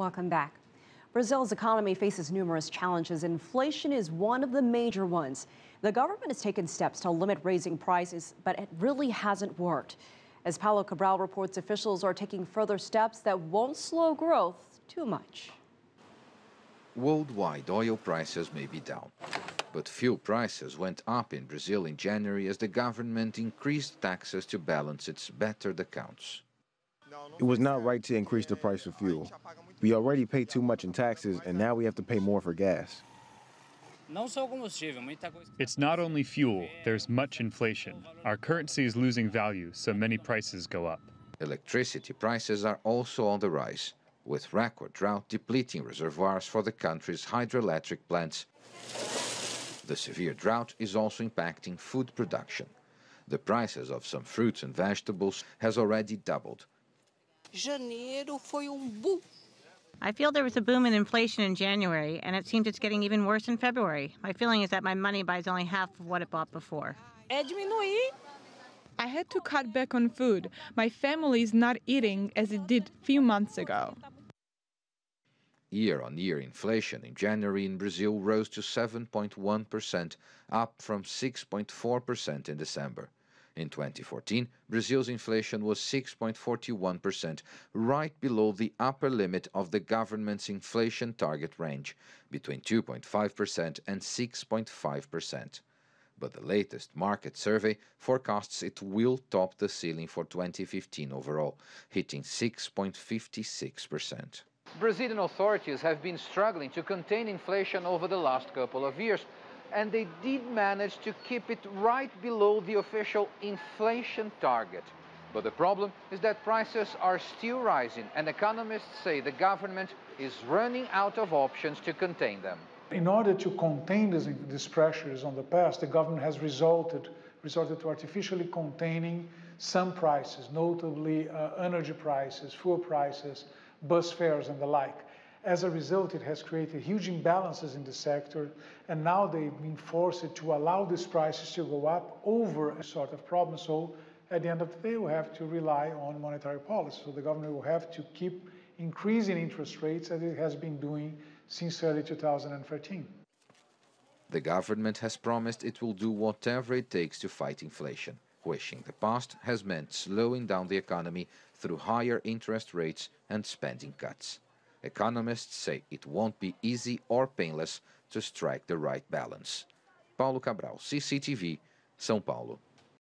Welcome back. Brazil's economy faces numerous challenges. Inflation is one of the major ones. The government has taken steps to limit raising prices, but it really hasn't worked. As Paulo Cabral reports, officials are taking further steps that won't slow growth too much. Worldwide oil prices may be down, but fuel prices went up in Brazil in January as the government increased taxes to balance its battered accounts. It was not right to increase the price of fuel. We already pay too much in taxes, and now we have to pay more for gas. It's not only fuel, there's much inflation. Our currency is losing value, so many prices go up. Electricity prices are also on the rise, with record drought depleting reservoirs for the country's hydroelectric plants. The severe drought is also impacting food production. The prices of some fruits and vegetables has already doubled. Janeiro foi um boom I feel there was a boom in inflation in January, and it seems it's getting even worse in February. My feeling is that my money buys only half of what it bought before. Eh, é. I had to cut back on food. My family is not eating as it did a few months ago. Year on year inflation in January in Brazil rose to 7.1%, up from 6.4% in December. In 2014, Brazil's inflation was 6.41%, right below the upper limit of the government's inflation target range, between 2.5% and 6.5%. But the latest market survey forecasts it will top the ceiling for 2015 overall, hitting 6.56%. Brazilian authorities have been struggling to contain inflation over the last couple of years and they did manage to keep it right below the official inflation target. But the problem is that prices are still rising, and economists say the government is running out of options to contain them. In order to contain these, pressures on the past, the government has resulted, resorted to artificially containing some prices, notably uh, energy prices, fuel prices, bus fares, and the like. As a result, it has created huge imbalances in the sector, and now they've been forced to allow these prices to go up over a sort of problem. So at the end of the day, we have to rely on monetary policy. So the government will have to keep increasing interest rates as it has been doing since early 2013. The government has promised it will do whatever it takes to fight inflation, which in the past has meant slowing down the economy through higher interest rates and spending cuts. Economists say it won't be easy or painless to strike the right balance. Paulo Cabral, CCTV, São Paulo.